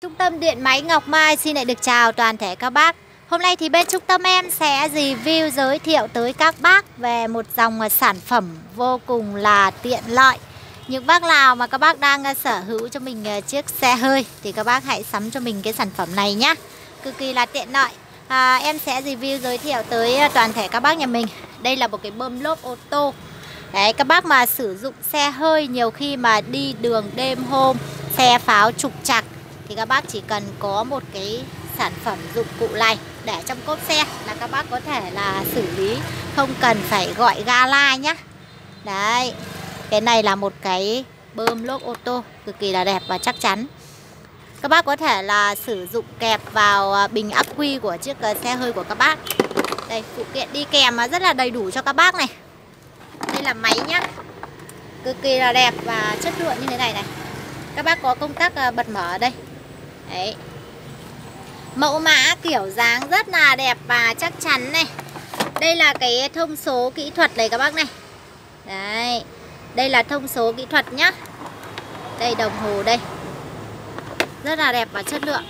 Trung tâm Điện Máy Ngọc Mai xin lại được chào toàn thể các bác. Hôm nay thì bên trung tâm em sẽ review giới thiệu tới các bác về một dòng à, sản phẩm vô cùng là tiện lợi. Những bác nào mà các bác đang à, sở hữu cho mình à, chiếc xe hơi thì các bác hãy sắm cho mình cái sản phẩm này nhé Cực kỳ là tiện lợi. À, Em sẽ review giới thiệu tới toàn thể các bác nhà mình. Đây là một cái bơm lốp ô tô. Đấy, các bác mà sử dụng xe hơi nhiều khi mà đi đường đêm hôm Xe pháo trục chặt thì các bác chỉ cần có một cái sản phẩm dụng cụ này để trong cốp xe là các bác có thể là xử lý, không cần phải gọi gala nhá. Đấy, cái này là một cái bơm lốp ô tô, cực kỳ là đẹp và chắc chắn. Các bác có thể là sử dụng kẹp vào à, bình ắc quy của chiếc à, xe hơi của các bác. Đây, phụ kiện đi kèm rất là đầy đủ cho các bác này. Đây là máy nhá. Cực kỳ là đẹp và chất lượng như thế này này. Các bác có công tắc à, bật mở ở đây. Đấy. Mẫu mã kiểu dáng rất là đẹp và chắc chắn này. Đây là cái thông số kỹ thuật này các bác này. Đấy. Đây là thông số kỹ thuật nhá. Đây, đồng hồ đây. Rất là đẹp và chất lượng.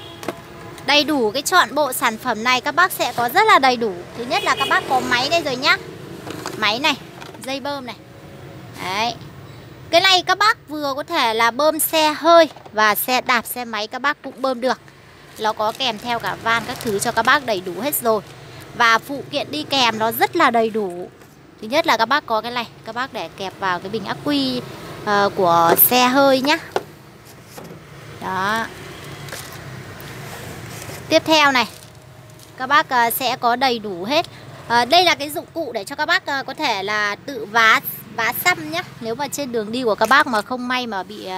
Đầy đủ cái chọn bộ sản phẩm này các bác sẽ có rất là đầy đủ. Thứ nhất là các bác có máy đây rồi nhá. Máy này, Dây bơm này. Đấy cái này các bác vừa có thể là bơm xe hơi và xe đạp xe máy các bác cũng bơm được. Nó có kèm theo cả van các thứ cho các bác đầy đủ hết rồi. Và phụ kiện đi kèm nó rất là đầy đủ. Thứ nhất là các bác có cái này Các bác để kẹp vào cái bình ắc quy uh, của xe hơi nhá. Đó. Tiếp theo này Các bác uh, sẽ có đầy đủ hết. Uh, Đây là cái dụng cụ để cho các bác uh, có thể là tự vá vá xăm nhé nếu mà trên đường đi của các bác mà không may mà bị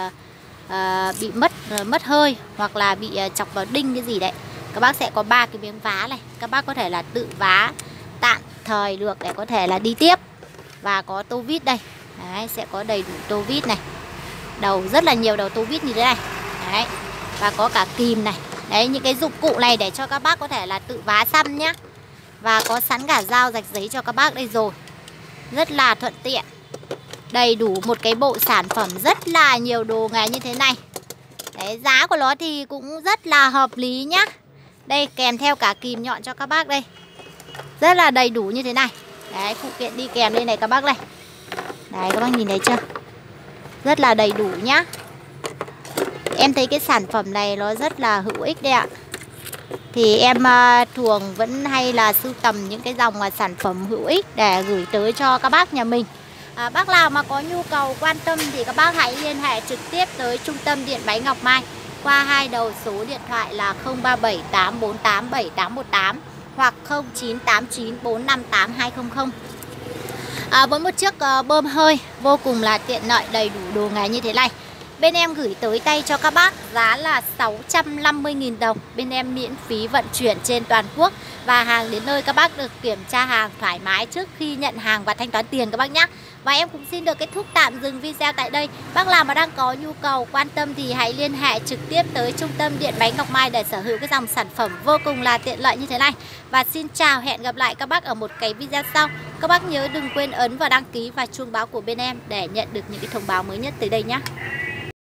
uh, bị mất uh, mất hơi hoặc là bị uh, chọc vào đinh cái gì đấy các bác sẽ có ba cái miếng vá này. Các bác có thể là tự vá tạm thời được để có thể là đi tiếp. Và có tô vít đây. Đấy, sẽ có đầy đủ tô vít này. Đầu rất là nhiều đầu tô vít như thế này. Đấy và có cả kìm này. Đấy những cái dụng cụ này để cho các bác có thể là tự vá xăm nhá. Và có sẵn cả dao rạch giấy cho các bác đây rồi. Rất là thuận tiện đầy đủ một cái bộ sản phẩm rất là nhiều đồ nghề như thế này. Đấy, giá của nó thì cũng rất là hợp lý nhá. Đây kèm theo cả kìm nhọn cho các bác đây. Rất là đầy đủ như thế này. Đấy, phụ kiện đi kèm đây này các bác này. Đấy, các bác nhìn thấy chưa? Rất là đầy đủ nhá. Em thấy cái sản phẩm này nó rất là hữu ích đấy ạ. Thì em ờ, uh, thường vẫn hay là sưu tầm những cái dòng uh, sản phẩm hữu ích Để gửi tới cho các bác nhà mình à, Bác nào mà có nhu cầu quan tâm thì các bác hãy liên hệ trực tiếp tới Trung tâm Điện Máy Ngọc Mai qua hai đầu số điện thoại là 0378487818 hoặc 0989458200. À, với một chiếc uh, bơm hơi vô cùng là tiện lợi đầy đủ đồ nghề như thế này Bên em gửi tới tay cho các bác giá là 650.000 đồng. Bên em miễn phí vận chuyển trên toàn quốc. Và hàng đến nơi các bác được kiểm tra hàng thoải mái trước khi nhận hàng và thanh toán tiền các bác nhé. Và em cũng xin được kết thúc tạm dừng video tại đây. Bác nào mà đang có nhu cầu quan tâm thì hãy liên hệ trực tiếp tới Trung tâm Điện Máy Ngọc Mai Để sở hữu cái dòng sản phẩm vô cùng là tiện lợi như thế này. Và xin chào, hẹn gặp lại các bác ở một cái video sau. Các bác nhớ đừng quên ấn vào đăng ký và chuông báo của bên em Để nhận được những cái thông báo mới nhất tới đây nhé.